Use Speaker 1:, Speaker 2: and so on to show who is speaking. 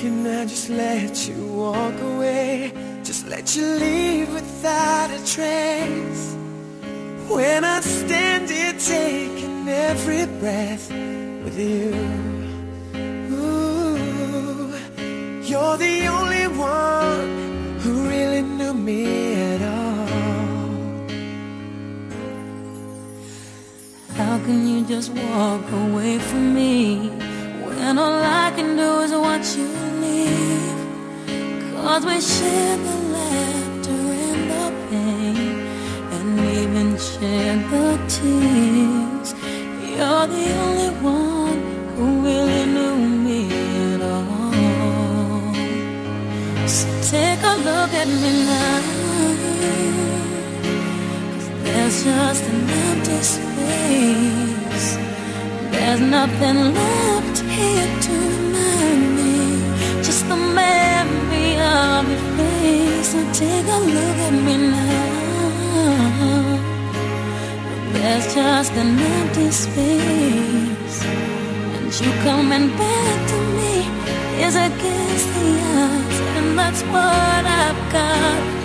Speaker 1: I just let you walk away? Just let you leave without a trace. When I stand here taking every breath with you. Ooh, you're the only one who really knew me at all.
Speaker 2: How can you just walk away from me when all I can do is watch you? Cause we share the laughter and the pain, and even share the tears. You're the only one who really knew me at all. So take a look at me now. There's just an empty space. There's nothing left here to So take a look at me now. There's just an empty space. And you coming back to me is against the odds. And that's what I've got.